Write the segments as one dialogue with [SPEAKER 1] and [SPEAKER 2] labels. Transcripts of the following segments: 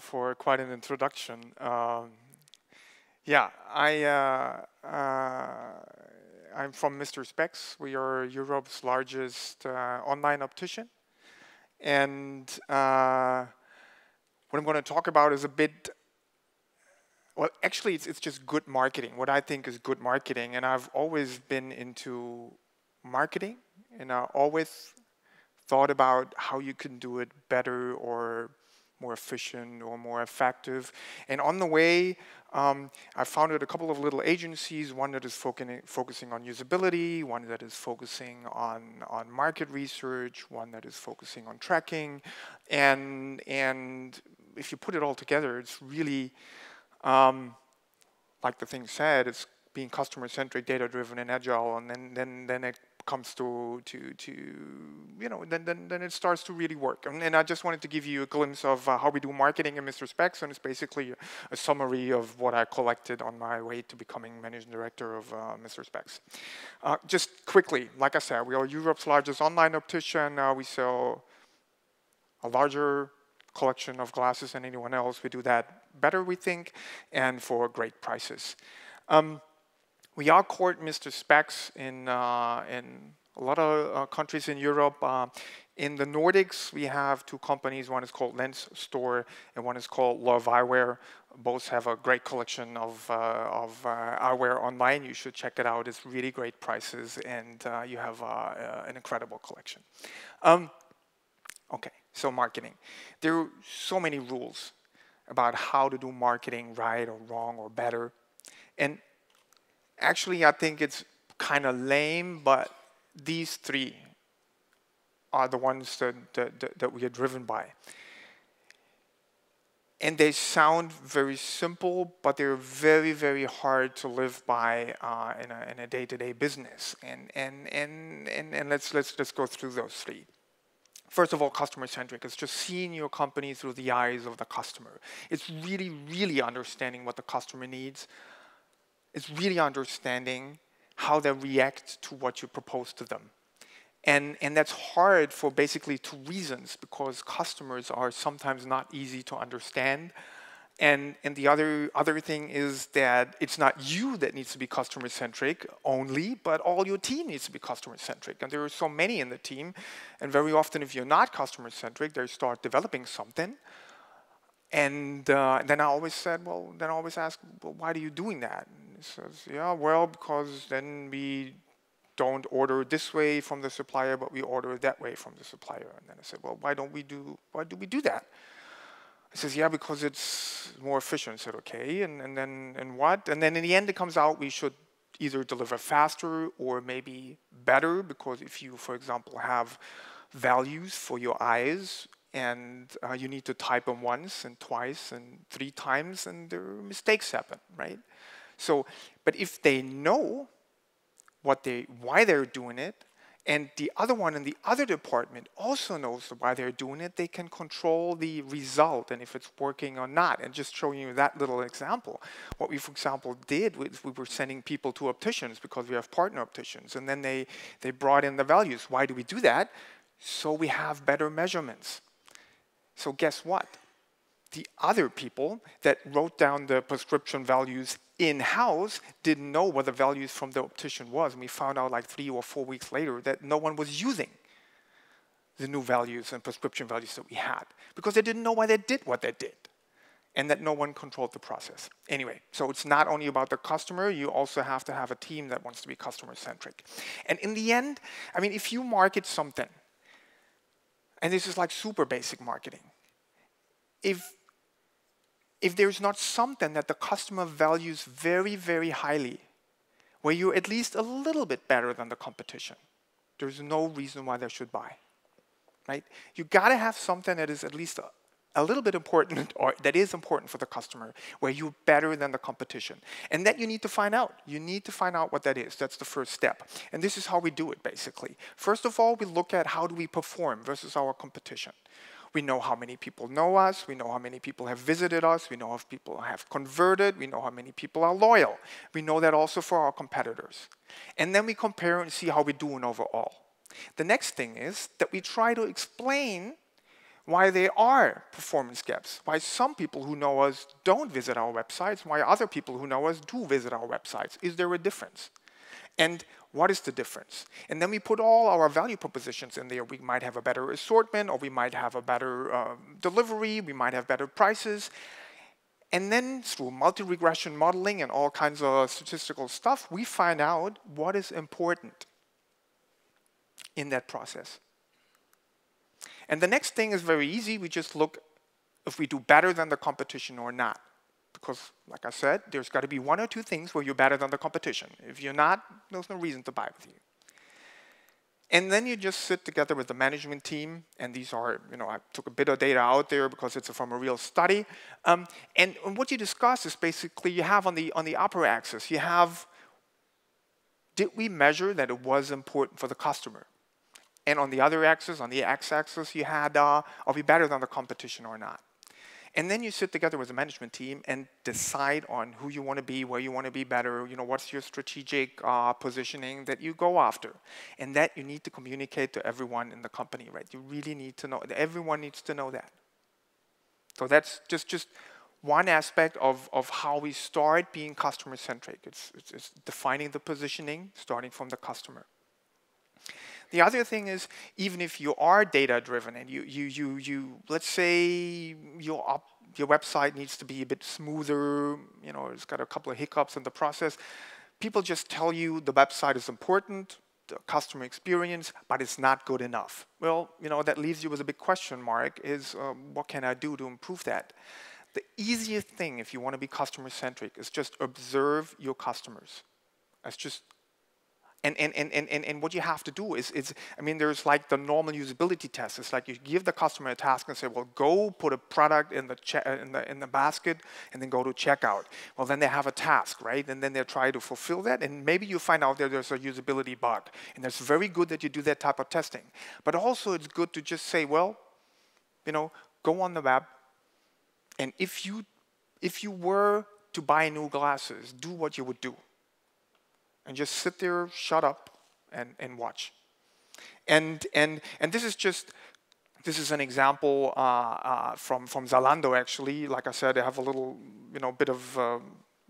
[SPEAKER 1] For quite an introduction. Um, yeah, I, uh, uh, I'm from Mister Spex. We are Europe's largest uh, online optician. And uh, what I'm going to talk about is a bit, well, actually, it's, it's just good marketing, what I think is good marketing. And I've always been into marketing, and I always thought about how you can do it better or more efficient or more effective. And on the way, um, I founded a couple of little agencies, one that is focusing on usability, one that is focusing on, on market research, one that is focusing on tracking. And, and if you put it all together, it's really, um, like the thing said, it's being customer-centric, data-driven, and agile, and then, then, then it comes to to to you know then then then it starts to really work and, and I just wanted to give you a glimpse of uh, how we do marketing in Mister Spex and it's basically a, summary of what I collected on my way to becoming managing director of uh, Mister Spex. Uh, just quickly, like I said, we are Europe's largest online optician. Uh, we sell a larger collection of glasses than anyone else. We do that better, we think, and for great prices. Um, we are called Mister Spex in, uh, in a lot of uh, countries in Europe. Uh, in the Nordics, we have two companies. One is called Lensstore, and one is called Love Eyewear. Both have a great collection of, uh, of uh, eyewear online. You should check it out. It's really great prices, and uh, you have an incredible collection. Um, okay, so marketing. There are so many rules about how to do marketing right or wrong or better. And Actually, I think it's kind of lame, but these three are the ones that, that, that, we are driven by. And they sound very simple, but they're very, very hard to live by uh, in, a, in a day-to-day business. And, and, and, and, and let's, let's just go through those three. First of all, customer-centric. It's just seeing your company through the eyes of the customer. It's really, really understanding what the customer needs, is really understanding how they react to what you propose to them. And, and that's hard for basically two reasons, because customers are sometimes not easy to understand. And, and the other, other thing is that it's not you that needs to be customer-centric only, but all your team needs to be customer-centric. And there are so many in the team, and very often if you're not customer-centric, they start developing something, and uh, then I always said, well, then I always ask, well, why are you doing that? Says, yeah, well, because then we don't order this way from the supplier, but we order that way from the supplier. And then I said, well, why don't we do, why do we do that? He says, yeah, because it's more efficient. I said, okay, and, and then, and what? And then in the end, it comes out we should either deliver faster or maybe better, because if you, for example, have values for your eyes and uh, you need to type them once and twice and three times and there mistakes happen, right? So, but if they know what they, why they're doing it, and the other one in the other department also knows why they're doing it, they can control the result and if it's working or not. And just showing you that little example, what we, for example, did was we were sending people to opticians because we have partner opticians, and then they, they brought in the values. Why do we do that? So we have better measurements. So guess what? The other people that wrote down the prescription values in-house didn't know what the values from the optician was. And we found out like three or four weeks later that no one was using the new values and prescription values that we had because they didn't know why they did what they did and that no one controlled the process. Anyway, so it's not only about the customer, you also have to have a team that wants to be customer-centric. And in the end, I mean, if you market something and this is like super basic marketing. If, if there's not something that the customer values very, very highly, where you're at least a little bit better than the competition, there's no reason why they should buy. Right? You got to have something that is at least a, a little bit important or that is important for the customer where you're better than the competition. And that you need to find out. You need to find out what that is. That's the first step. And this is how we do it basically. First of all we look at how do we perform versus our competition we know how many people know us. We know how many people have visited us. We know if people have converted. We know how many people are loyal. We know that also for our competitors. And then we compare and see how we're doing overall. The next thing is that we try to explain why there are performance gaps, why some people who know us don't visit our websites, why other people who know us do visit our websites. Is there a difference? And what is the difference? And then we put all our value propositions in there. We might have a better assortment, or we might have a better uh, delivery, we might have better prices. And then through multi-regression modeling and all kinds of statistical stuff, we find out what is important in that process. And the next thing is very easy. We just look if we do better than the competition or not. Because, like I said, there's got to be one or two things where you're better than the competition. If you're not, there's no reason to buy with you. And then you just sit together with the management team, and these are, you know, I took a bit of data out there because it's from a real study. Um, and, and what you discuss is basically you have on the, on the upper axis, you have, did we measure that it was important for the customer? And on the other axis, on the x-axis, you had, uh, are we better than the competition or not? And then you sit together with the management team and decide on who you want to be, where you want to be better, you know, what's your strategic uh, positioning that you go after. And that you need to communicate to everyone in the company, right? You really need to know, everyone needs to know that. So that's just, just one aspect of, of how we start being customer-centric. It's, it's, it's defining the positioning, starting from the customer. The other thing is, even if you are data driven and you, you, you, you let's say your, op, your website needs to be a bit smoother, you know, it's got a couple of hiccups in the process, people just tell you the website is important, the customer experience, but it's not good enough. Well, you know, that leaves you with a big question mark is um, what can I do to improve that? The easiest thing if you want to be customer centric is just observe your customers. That's just and, and, and, and, and what you have to do is, is, I mean, there's like the normal usability test. It's like you give the customer a task and say, well, go put a product in the, in the, in the basket and then go to checkout. Well, then they have a task, right? And then they try to fulfill that. And maybe you find out that there's a usability bug. And it's very good that you do that type of testing. But also it's good to just say, well, you know, go on the web. And if you, if you were to buy new glasses, do what you would do and just sit there, shut up, and, and watch. And, and, and this is just, this is an example uh, uh, from, from Zalando actually. Like I said, they have a little, you know, bit of uh,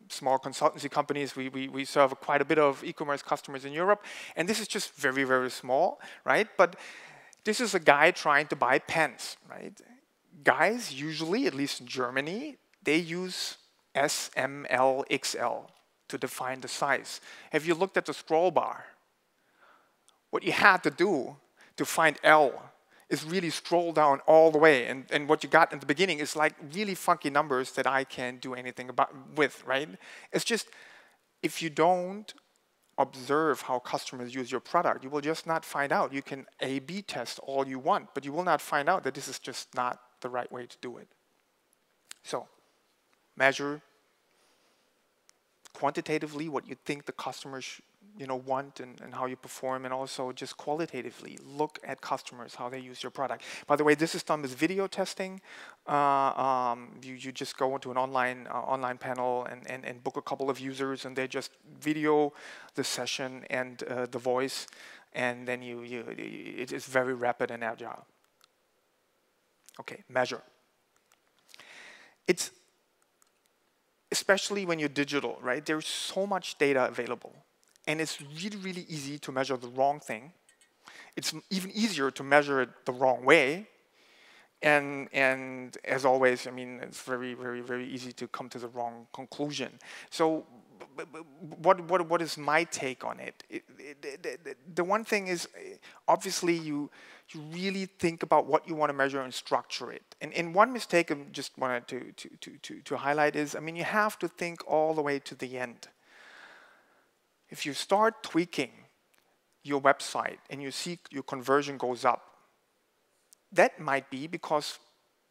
[SPEAKER 1] small consultancy companies. We, we, we serve quite a bit of e-commerce customers in Europe. And this is just very, very small, right? But this is a guy trying to buy pens, right? Guys usually, at least in Germany, they use S, M, L, XL to define the size. Have you looked at the scroll bar? What you had to do to find L is really scroll down all the way. And, and what you got in the beginning is like really funky numbers that I can't do anything about with, right? It's just, if you don't observe how customers use your product, you will just not find out. You can A-B test all you want, but you will not find out that this is just not the right way to do it. So, measure, quantitatively what you think the customers you know want and, and how you perform and also just qualitatively look at customers how they use your product. By the way this is done with video testing. Uh, um, you, you just go into an online uh, online panel and, and, and book a couple of users and they just video the session and uh, the voice and then you, you it is very rapid and agile. Okay measure. It's especially when you're digital, right? There's so much data available. And it's really, really easy to measure the wrong thing. It's even easier to measure it the wrong way. And, and as always, I mean, it's very, very, very easy to come to the wrong conclusion. So what, what, what is my take on it? it, it, it the one thing is, eh, obviously, you, you really think about what you want to measure and structure it. And, and one mistake I just wanted to, to, to, to, to highlight is, I mean, you have to think all the way to the end. If you start tweaking your website and you see your conversion goes up, that might be because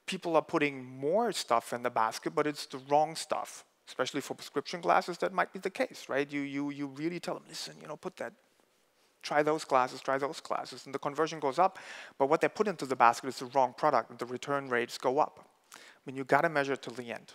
[SPEAKER 1] people are putting more stuff in the basket, but it's the wrong stuff. Especially for prescription glasses, that might be the case, right? You, you, you really tell them, listen, you know, put that try those classes, try those classes, and the conversion goes up. But what they put into the basket is the wrong product, and the return rates go up. I mean, you got to measure till the end.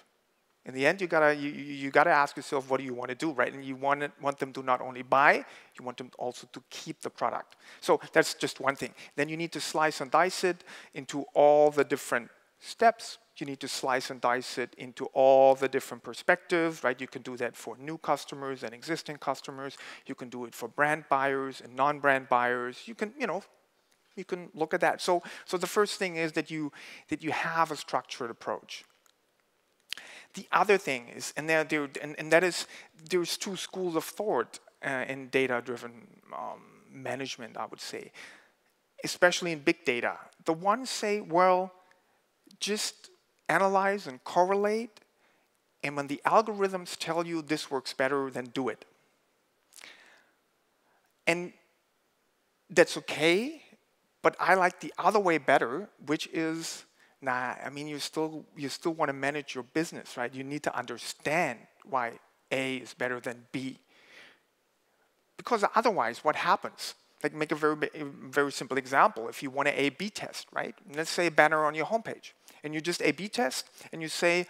[SPEAKER 1] In the end, you gotta you, you gotta ask yourself, what do you want to do, right? And you want it, want them to not only buy, you want them also to keep the product. So that's just one thing. Then you need to slice and dice it into all the different steps. You need to slice and dice it into all the different perspectives, right? You can do that for new customers and existing customers. You can do it for brand buyers and non-brand buyers. You can, you know, you can look at that. So, so the first thing is that you that you have a structured approach. The other thing is, and there, there and, and that is, there's two schools of thought uh, in data-driven um, management, I would say, especially in big data. The ones say, well, just analyze and correlate, and when the algorithms tell you this works better, then do it. And that's okay, but I like the other way better, which is Nah, I mean, you still, you still want to manage your business, right? You need to understand why A is better than B. Because otherwise, what happens? Like, make a very, very simple example. If you want to A-B test, right? Let's say a banner on your homepage. And you just A-B test, and you say,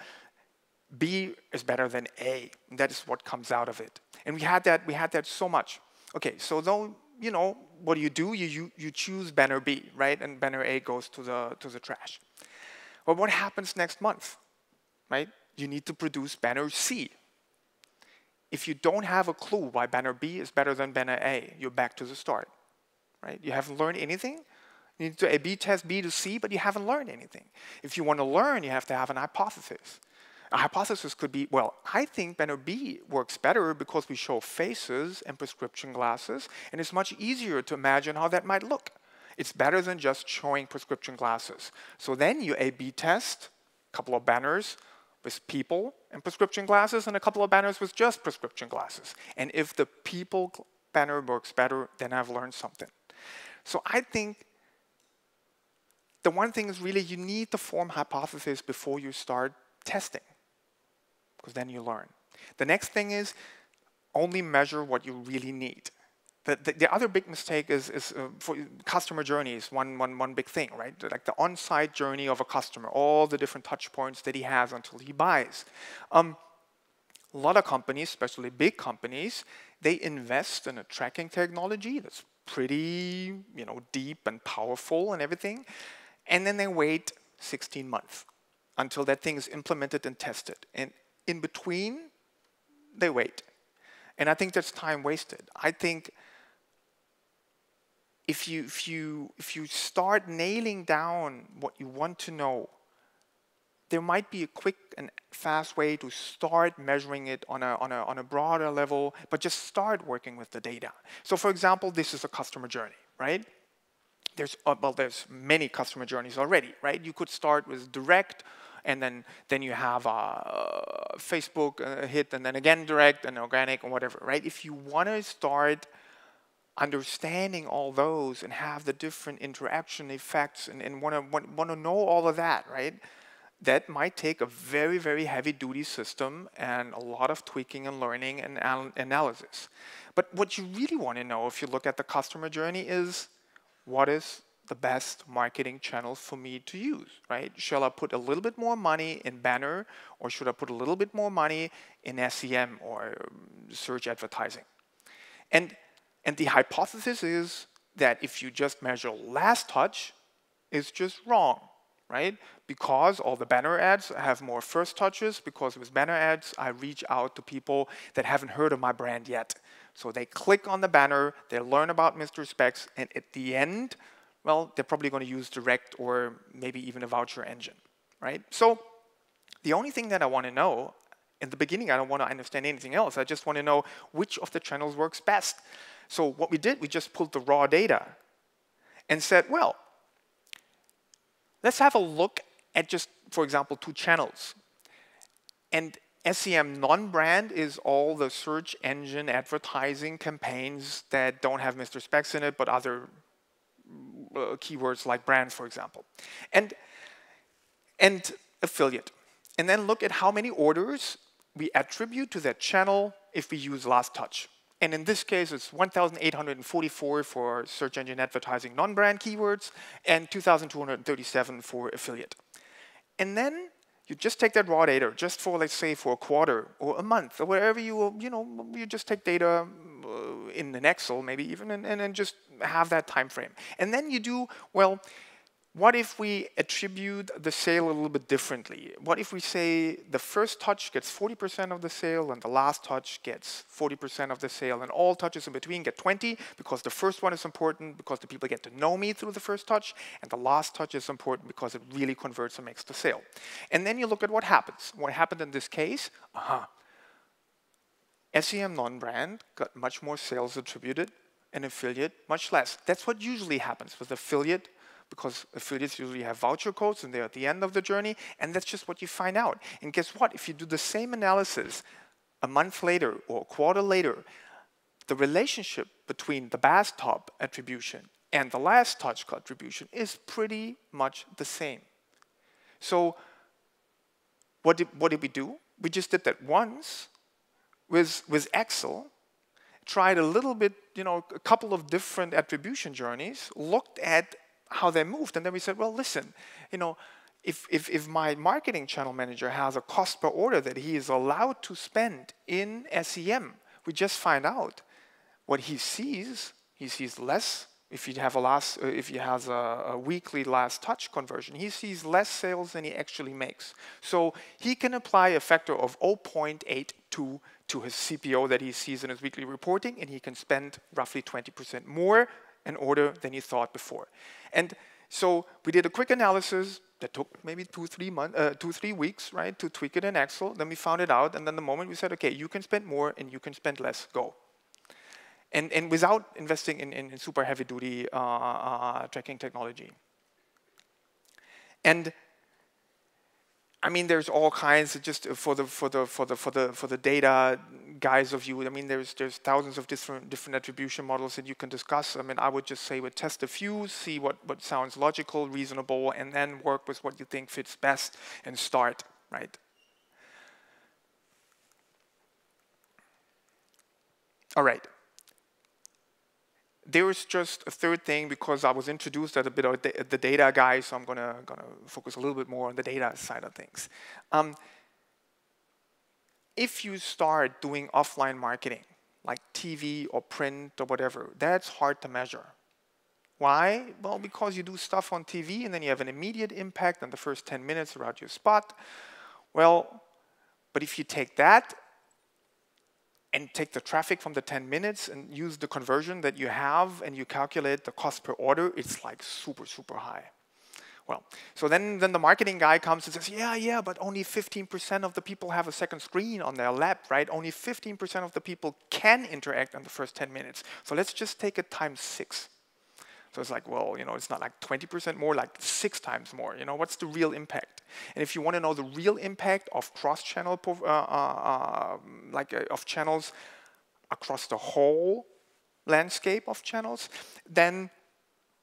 [SPEAKER 1] B is better than A. And that is what comes out of it. And we had that, we had that so much. Okay, so though, you know, what do you do? You, you, you choose banner B, right? And banner A goes to the, to the trash. But what happens next month? Right? You need to produce banner C. If you don't have a clue why banner B is better than banner A, you're back to the start. Right? You haven't learned anything. You need to A-B test B to C, but you haven't learned anything. If you want to learn, you have to have an hypothesis. A hypothesis could be, well, I think banner B works better because we show faces and prescription glasses, and it's much easier to imagine how that might look. It's better than just showing prescription glasses. So then you A-B test a couple of banners with people and prescription glasses and a couple of banners with just prescription glasses. And if the people banner works better, then I've learned something. So I think the one thing is really you need to form hypotheses before you start testing, because then you learn. The next thing is only measure what you really need. The, the, the, other big mistake is, is uh, for customer journeys, one, one, one big thing, right? Like the on-site journey of a customer, all the different touch points that he has until he buys. Um, a lot of companies, especially big companies, they invest in a tracking technology that's pretty you know, deep and powerful and everything, and then they wait 16 months until that thing is implemented and tested. And in between, they wait. And I think that's time wasted. I think if you, if, you, if you start nailing down what you want to know, there might be a quick and fast way to start measuring it on a, on, a, on a broader level, but just start working with the data. So for example, this is a customer journey, right? There's, uh, well, there's many customer journeys already, right? You could start with direct, and then, then you have a Facebook uh, hit, and then again direct, and organic, and whatever, right? If you want to start understanding all those and have the different interaction effects and, and want to want, want to know all of that, right? That might take a very, very heavy duty system and a lot of tweaking and learning and al analysis. But what you really want to know if you look at the customer journey is what is the best marketing channel for me to use, right? Shall I put a little bit more money in banner or should I put a little bit more money in SEM or um, search advertising? And and the hypothesis is that if you just measure last touch, it's just wrong, right? Because all the banner ads have more first touches, because with banner ads, I reach out to people that haven't heard of my brand yet. So they click on the banner, they learn about Mister Spex, and at the end, well, they're probably going to use direct or maybe even a voucher engine, right? So the only thing that I want to know, in the beginning, I don't want to understand anything else. I just want to know which of the channels works best. So what we did, we just pulled the raw data and said, well, let's have a look at just, for example, two channels. And SEM non-brand is all the search engine advertising campaigns that don't have Mister Spex in it, but other uh, keywords like brand, for example. And, and affiliate. And then look at how many orders we attribute to that channel if we use last touch. And in this case, it's 1,844 for search engine advertising non-brand keywords and 2,237 for affiliate. And then You just take that raw data, just for let's say for a quarter or a month or wherever you you know you just take data uh, in an Excel maybe even and, and, and just have that time frame. And then you do well what if we attribute the sale a little bit differently? What if we say the first touch gets 40% of the sale and the last touch gets 40% of the sale and all touches in between get 20 because the first one is important because the people get to know me through the first touch and the last touch is important because it really converts and makes the sale. And then you look at what happens. What happened in this case? Uh-huh. SEM non-brand got much more sales attributed and affiliate much less. That's what usually happens with affiliate because affiliates usually have voucher codes and they're at the end of the journey, and that's just what you find out. And guess what? If you do the same analysis a month later or a quarter later, the relationship between the top attribution and the last touch attribution is pretty much the same. So what did, what did we do? We just did that once with, with Excel, tried a little bit, you know, a couple of different attribution journeys, looked at how they moved. And then we said, well, listen, you know, if, if, if my marketing channel manager has a cost per order that he is allowed to spend in SEM, we just find out what he sees. He sees less. If he have a last, uh, if he has a, a, weekly last touch conversion, he sees less sales than he actually makes. So he can apply a factor of 0.82 to his CPO that he sees in his weekly reporting, and he can spend roughly 20% more order than he thought before. And so we did a quick analysis that took maybe two, three months, uh, two, three weeks, right, to tweak it in Excel. Then we found it out, and then the moment we said, okay, you can spend more and you can spend less, go. And, and without investing in, in, in super heavy-duty uh, uh, tracking technology. And I mean, there's all kinds of just uh, for the for the for the for the for the data guys of you. I mean, there's there's thousands of different different attribution models that you can discuss. I mean, I would just say, would test a few, see what what sounds logical, reasonable, and then work with what you think fits best and start right. All right there is just a third thing because I was introduced as a bit of the data guy, so I'm gonna gonna focus a little bit more on the data side of things. Um, if you start doing offline marketing, like TV or print or whatever, that's hard to measure. Why? Well, because you do stuff on TV and then you have an immediate impact on the first 10 minutes around your spot. Well, but if you take that and take the traffic from the 10 minutes and use the conversion that you have and you calculate the cost per order, it's like super, super high. Well, so then, then the marketing guy comes and says, yeah, yeah, but only 15% of the people have a second screen on their lap, right? Only 15% of the people can interact in the first 10 minutes. So let's just take it times six. So it's like, well, you know, it's not like 20% more, like six times more. You know, what's the real impact? And if you want to know the real impact of cross-channel, uh, uh, uh, like uh, of channels across the whole landscape of channels, then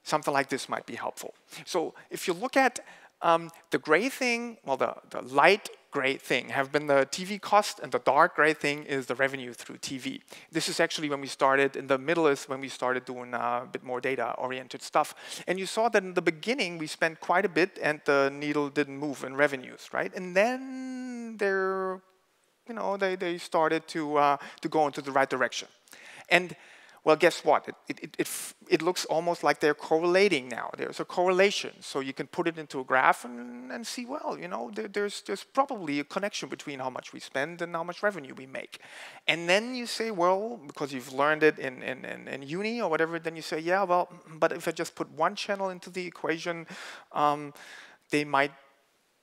[SPEAKER 1] something like this might be helpful. So if you look at um, the gray thing, well, the, the light gray thing have been the TV cost, and the dark gray thing is the revenue through TV. This is actually when we started, in the middle is when we started doing uh, a bit more data-oriented stuff. And you saw that in the beginning, we spent quite a bit, and the needle didn't move in revenues, right? And then they're, you know, they, they started to, uh, to go into the right direction. And well, guess what? It, it, it, it, looks almost like they're correlating now. There's a correlation. So you can put it into a graph and, and see, well, you know, there, there's, there's probably a connection between how much we spend and how much revenue we make. And then you say, well, because you've learned it in, in, in, in uni or whatever, then you say, yeah, well, but if I just put one channel into the equation, um, they might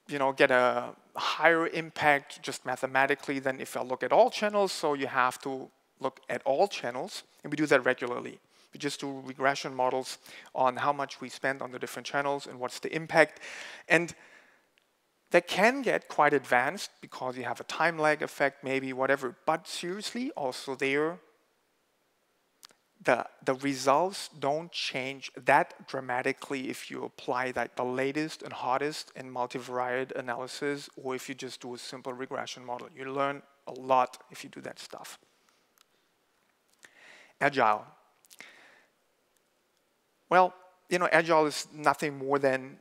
[SPEAKER 1] you know, get a higher impact just mathematically than if I look at all channels. So you have to look at all channels, and we do that regularly. We just do regression models on how much we spend on the different channels and what's the impact. And that can get quite advanced because you have a time lag effect, maybe whatever. But seriously, also there, the, the results don't change that dramatically if you apply that the latest and hottest in multivariate analysis or if you just do a simple regression model. You learn a lot if you do that stuff agile? Well, you know, agile is nothing more than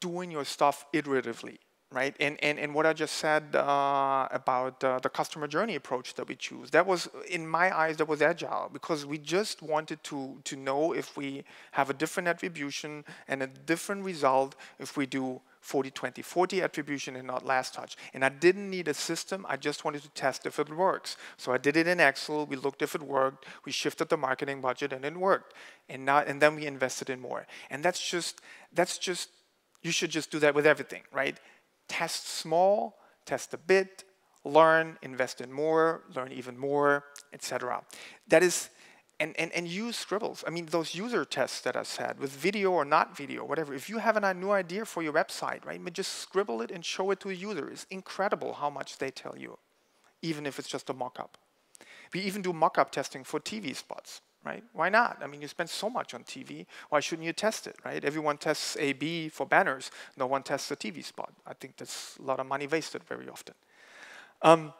[SPEAKER 1] doing your stuff iteratively, right? And, and, and what I just said uh, about uh, the customer journey approach that we choose, that was, in my eyes, that was agile because we just wanted to, to know if we have a different attribution and a different result if we do 40, 20, 40 attribution and not last touch. And I didn't need a system, I just wanted to test if it works. So I did it in Excel, we looked if it worked, we shifted the marketing budget and it worked. And, now, and then we invested in more. And that's just, that's just, you should just do that with everything, right? test small, test a bit, learn, invest in more, learn even more, etc. That is, and, and, and use scribbles. I mean, those user tests that I said, with video or not video, whatever, if you have a new idea for your website, right, just scribble it and show it to a user. It's incredible how much they tell you, even if it's just a mock-up. We even do mock-up testing for TV spots right? Why not? I mean, you spend so much on TV. Why shouldn't you test it, right? Everyone tests A/B for banners. No one tests a TV spot. I think that's a lot of money wasted very often. Um,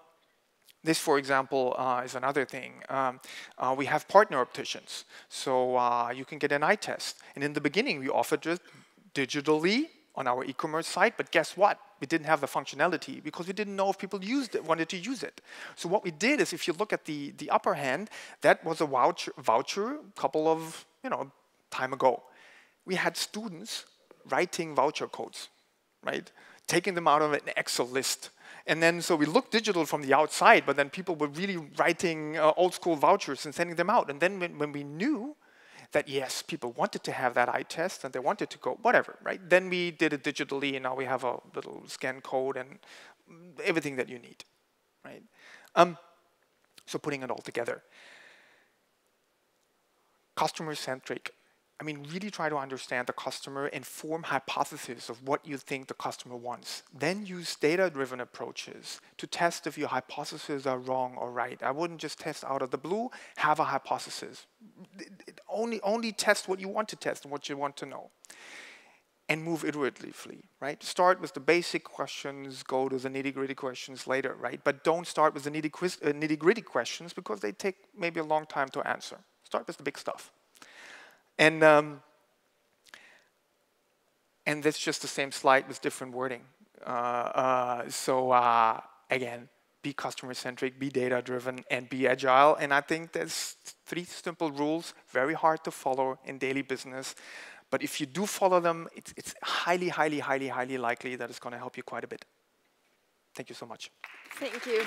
[SPEAKER 1] this, for example, uh, is another thing. Um, uh, we have partner opticians. So uh, you can get an eye test. And in the beginning, we offered it digitally on our e-commerce site, but guess what? We didn't have the functionality because we didn't know if people used it, wanted to use it. So what we did is, if you look at the, the upper hand, that was a voucher, voucher a couple of, you know, time ago. We had students writing voucher codes, right? Taking them out of an Excel list. And then, so we looked digital from the outside, but then people were really writing uh, old school vouchers and sending them out. And then when, when we knew that yes, people wanted to have that eye test and they wanted to go, whatever, right? Then we did it digitally and now we have a little scan code and everything that you need, right? Um, so putting it all together. Customer-centric I mean, really try to understand the customer and form hypotheses of what you think the customer wants. Then use data-driven approaches to test if your hypotheses are wrong or right. I wouldn't just test out of the blue, have a hypothesis. Only, only test what you want to test and what you want to know. And move iteratively, right? Start with the basic questions, go to the nitty-gritty questions later, right? But don't start with the uh, nitty-gritty questions because they take maybe a long time to answer. Start with the big stuff. And, um, and that's just the same slide with different wording. Uh, uh, so uh, again, be customer centric, be data driven, and be agile. And I think there's three simple rules, very hard to follow in daily business. But if you do follow them, it's, it's highly, highly, highly, highly likely that it's going to help you quite a bit. Thank you so much.
[SPEAKER 2] Thank you.